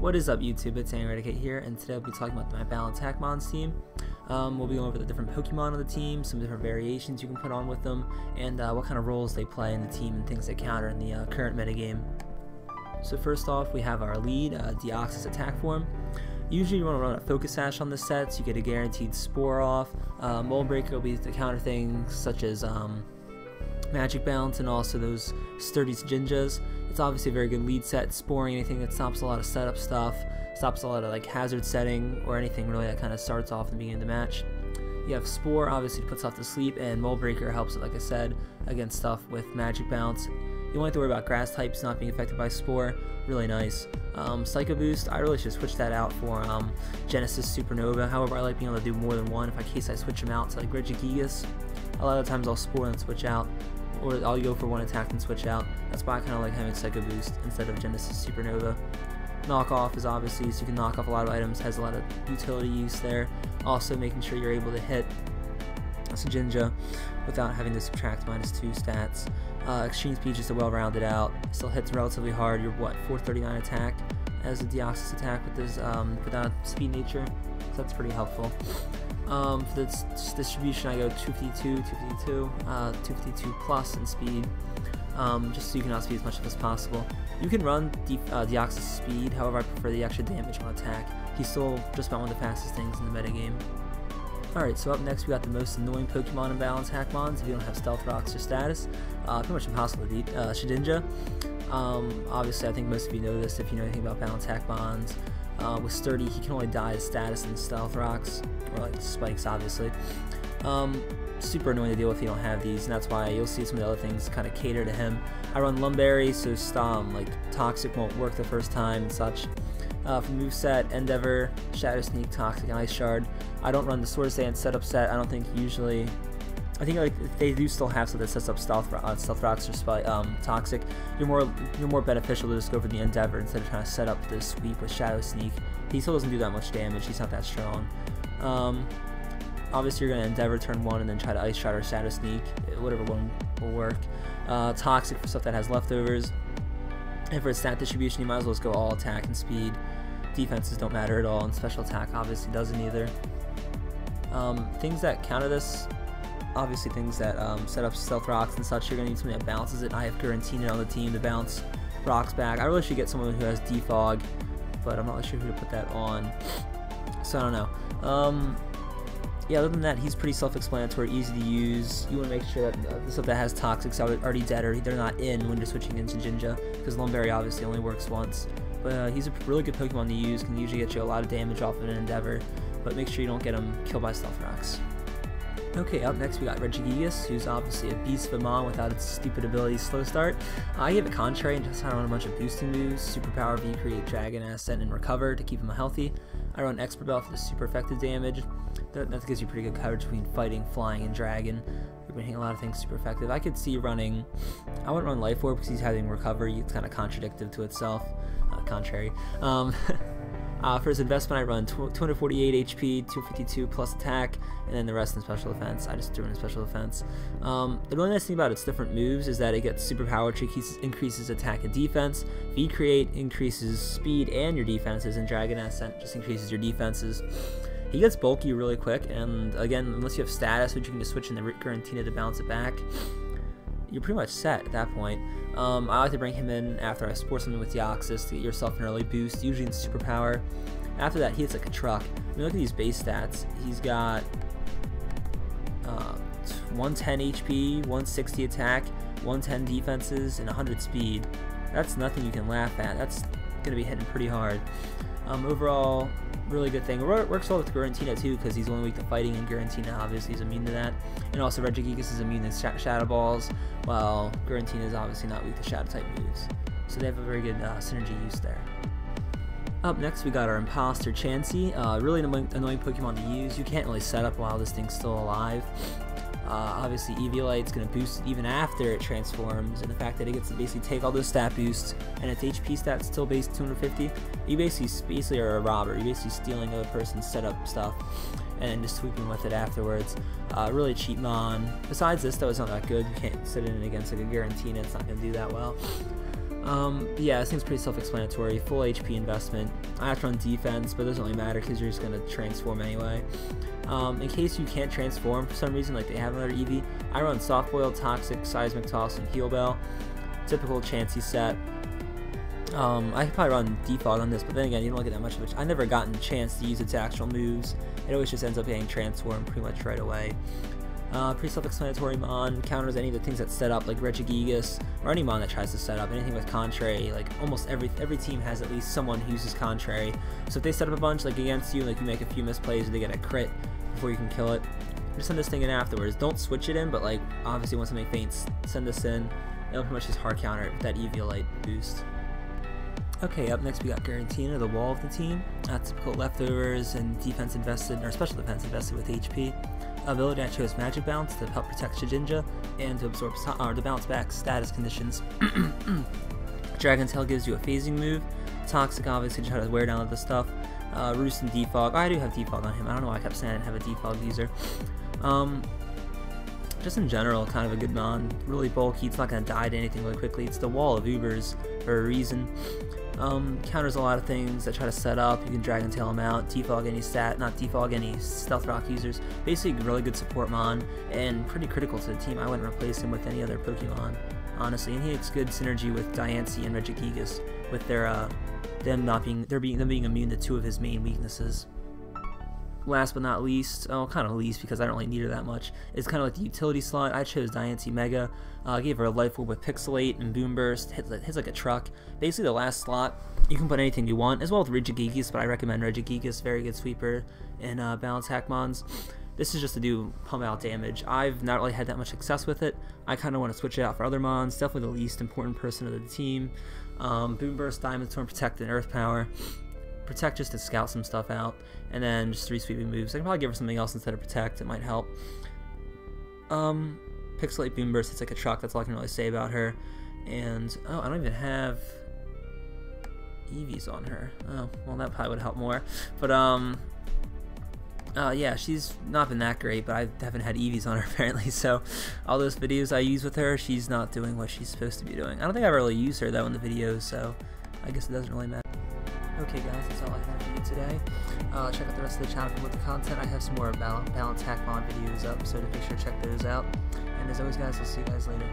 What is up YouTube, it's Eradicate here, and today I'll be talking about my Balance Hackmons team. Um, we'll be going over the different Pokemon on the team, some different variations you can put on with them, and uh, what kind of roles they play in the team and things they counter in the uh, current metagame. So first off, we have our lead, uh, Deoxys attack form. Usually you want to run a Focus Sash on the set, so you get a guaranteed Spore off. Uh, Breaker will be to counter things such as um, Magic Bounce and also those Sturdy Shedinjas. It's obviously a very good lead set, sporing anything that stops a lot of setup stuff, stops a lot of like hazard setting or anything really that kind of starts off in the beginning of the match. You have Spore, obviously puts off the sleep, and Mold Breaker helps it, like I said, against stuff with Magic Bounce. You don't have to worry about grass types not being affected by Spore. Really nice. Um, Psycho Boost, I really should switch that out for um, Genesis Supernova. However, I like being able to do more than one if I case I switch them out to like Regigigas. A lot of times I'll Spore and switch out or I'll go for one attack and switch out. That's why I kind of like having Psycho Boost instead of Genesis Supernova. Knockoff is obviously, so you can knock off a lot of items, has a lot of utility use there. Also making sure you're able to hit Shedinja without having to subtract minus 2 stats. Uh, Extreme Speed just a well-rounded out, still hits relatively hard, you're what, 439 attack as a Deoxys attack with this um, without speed nature, so that's pretty helpful. Um, for this distribution, I go 252, 252, uh, 252 plus in speed, um, just so you can outspeed as much as possible. You can run De uh, Deoxys speed, however I prefer the extra damage on attack. He's still just about one of the fastest things in the metagame. Alright, so up next we got the most annoying Pokemon in Balance Hackmons if you don't have Stealth Rocks or Status. Uh, pretty much impossible to beat. Uh, Shedinja. Um, obviously, I think most of you know this if you know anything about Balance Hackmons. Uh, with Sturdy, he can only die as status and stealth rocks, or like spikes, obviously. Um, super annoying to deal with if you don't have these, and that's why you'll see some of the other things kind of cater to him. I run Lum Berry, so Stom, like Toxic won't work the first time and such. Uh, for moveset, Endeavor, Shadow Sneak, Toxic, and Ice Shard. I don't run the Sword Dance setup set. I don't think usually I think like they do still have something that sets up stealth uh, stealth rocks or spy, um, toxic. You're more you're more beneficial to just go for the endeavor instead of trying to set up this sweep with shadow sneak. He still doesn't do that much damage. He's not that strong. Um, obviously, you're gonna endeavor turn one and then try to ice shard or shadow sneak. Whatever one will work. Uh, toxic for stuff that has leftovers. And for stat distribution, you might as well just go all attack and speed. Defenses don't matter at all, and special attack obviously doesn't either. Um, things that counter this obviously things that um, set up stealth rocks and such. You're going to need something that balances it. I have Giratina on the team to bounce rocks back. I really should get someone who has defog, but I'm not really sure who to put that on. So I don't know. Um, yeah, other than that, he's pretty self-explanatory, easy to use. You want to make sure that uh, the stuff that has toxics are already dead or they're not in when you're switching into Jinja, because Lum Berry obviously only works once. But uh, he's a really good Pokemon to use, can usually get you a lot of damage off of an Endeavor, but make sure you don't get him killed by Stealth Rocks. Okay, up next we got Regigigas, who's obviously a beast of a mon without its stupid ability Slow Start. I give it Contrary and just run a bunch of boosting moves, Superpower V, Create Dragon, Ascent, and Recover to keep him healthy. I run Expert Belt for the super effective damage. That, that, gives you pretty good coverage between Fighting, Flying, and Dragon. You're a lot of things super effective. I could see running, I wouldn't run Life Orb because he's having Recovery, it's kind of contradictive to itself. Uh, contrary. Um, Uh, for his investment, I run 248 HP, 252 plus attack, and then the rest in special defense. I just threw in special defense. Um, the really nice thing about its different moves is that it gets superpower, which increases attack and defense. V Create increases speed and your defenses, and Dragon Ascent just increases your defenses. He gets bulky really quick, and again, unless you have status, which you can just switch in the Giratina to bounce it back, you're pretty much set at that point. Um, I like to bring him in after I spored something with Deoxys to get yourself an early boost, usually in superpower. After that, he hits like a truck. I mean, look at these base stats. He's got uh, 110 HP, 160 attack, 110 defenses, and 100 speed. That's nothing you can laugh at. That's going to be hitting pretty hard. Um, overall, really good thing. Works well with Giratina too, because he's only weak to fighting, and Giratina obviously is immune to that. And also Regigigas is immune to sh Shadow Balls, while Giratina is obviously not weak to Shadow type moves. So they have a very good uh, synergy use there. Up next, we got our Imposter Chansey. Uh, really annoying Pokemon to use. You can't really set up while this thing's still alive. Uh, obviously, Eviolite's going to boost even after it transforms, and the fact that it gets to basically take all those stat boosts, and its HP stats still base 250, you basically, basically are a robber. You're basically stealing other person's setup stuff and just sweeping with it afterwards. Uh, really cheap mon. Besides this, though, it's not that good. You can't sit in it against like a Giratina. It's not going to do that well. Um, yeah, this thing's pretty self-explanatory. Full HP investment. I have to run defense, but it doesn't really matter because you're just going to transform anyway. Um, in case you can't transform for some reason, like they have another Eevee, I run Soft Boil, Toxic, Seismic Toss, and Heal Bell. Typical Chansey set. Um, I could probably run Defog on this, but then again, you don't get that much of it. I never gotten a chance to use its actual moves. It always just ends up getting transformed pretty much right away. Uh, pretty self-explanatory mon counters any of the things that set up like Regigigas or any mon that tries to set up anything with contrary like almost every every team has at least someone who uses contrary so if they set up a bunch like against you like you make a few misplays or they get a crit before you can kill it just send this thing in afterwards don't switch it in but like obviously when something faints send this in it'll pretty much just hard counter it with that Eviolite boost Okay, up next we got Giratina, the wall of the team. Uh, typical leftovers and defense invested, or special defense invested with HP. Ability I chose Magic Bounce to help protect Shedinja and to absorb or to bounce back status conditions. Dragon Tail gives you a phasing move. Toxic obviously to try to wear down other stuff. Uh, Roost and Defog. I do have Defog on him. I don't know why I kept saying I have a Defog user. Um, just in general, kind of a good mon. Really bulky. It's not going to die to anything really quickly. It's the wall of Ubers for a reason. Um, counters a lot of things that try to set up. You can Dragon Tail them out, defog any stat, not defog any Stealth Rock users. Basically, really good support Mon, and pretty critical to the team. I wouldn't replace him with any other Pokemon, honestly. And he has good synergy with Diancie and Regigigas, with their uh, them not being, they're being, them being immune to two of his main weaknesses last but not least, oh, kind of least because I don't really need her that much, is kind of like the utility slot. I chose Diancie Mega. Uh, gave her a Life Orb with Pixelate and Boom Burst. Hits, hits like a truck. Basically, the last slot, you can put anything you want, as well with Regigigas, but I recommend Regigigas. Very good sweeper in uh, Balance Hackmons. This is just to do pump out damage. I've not really had that much success with it. I kind of want to switch it out for other mons. Definitely the least important person of the team. Um, Boom Burst, Diamond Storm, Protect, and Earth Power. Protect just to scout some stuff out, and then just three sweeping moves. I can probably give her something else instead of Protect, it might help. Um, Pixelate Boom Burst, it's like a truck, that's all I can really say about her. And, oh, I don't even have EVs on her. Oh, well that probably would help more. But, um, uh, yeah, she's not been that great, but I haven't had EVs on her apparently, so all those videos I use with her, she's not doing what she's supposed to be doing. I don't think I've really use her though in the videos, so I guess it doesn't really matter. Okay guys, that's all I have for you today. Uh, check out the rest of the channel for more the content. I have some more Balance Hack Hackmon videos up, so make sure to check those out. And as always guys, I'll see you guys later.